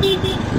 滴滴。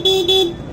beep beep beep.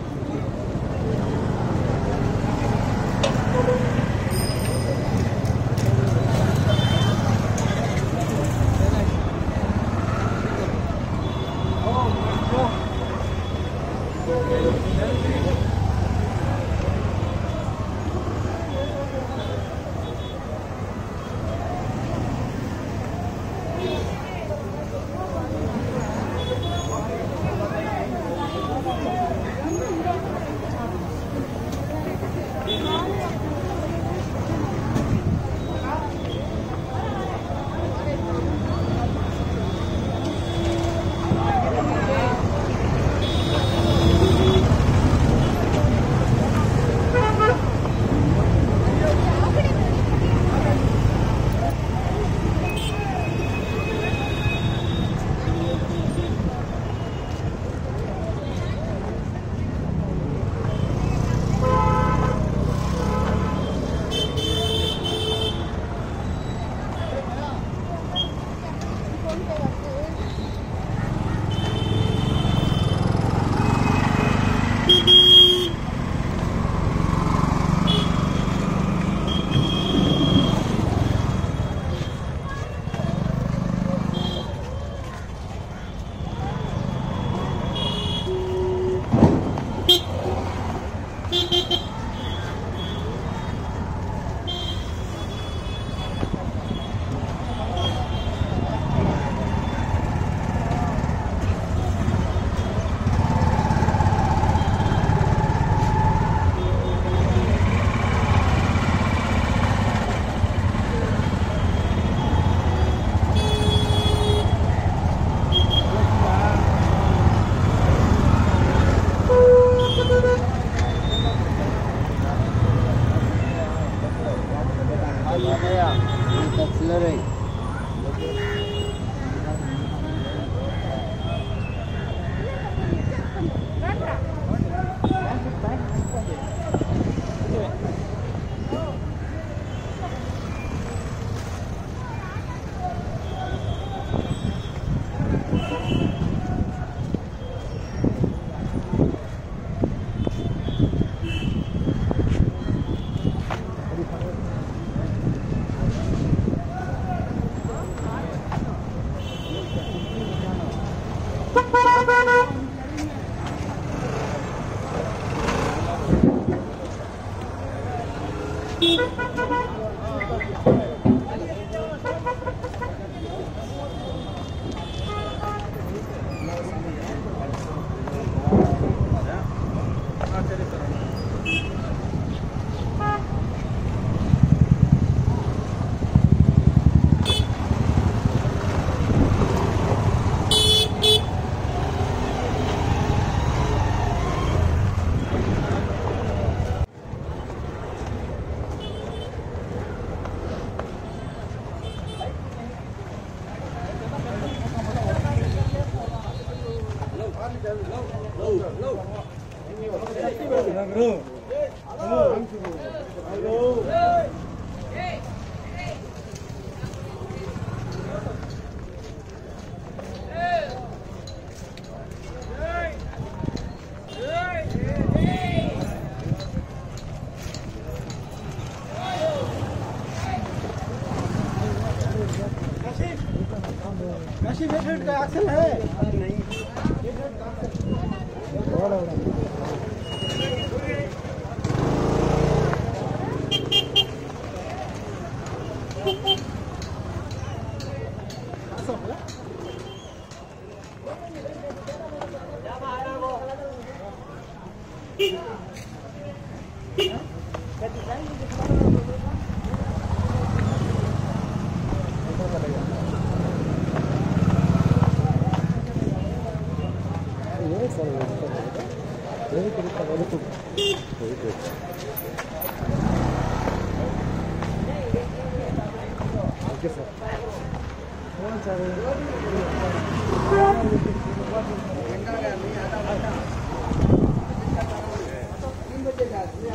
acelera.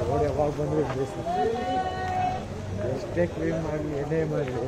ನೋಡಿ ಯಾವಾಗ ಬಂದ್ರೆ ಬಿಡಿ ಸರ್ ಎಷ್ಟೇ ಕ್ಲೀನ್ ಮಾಡಲಿ ಏನೇ ಮಾಡಲಿ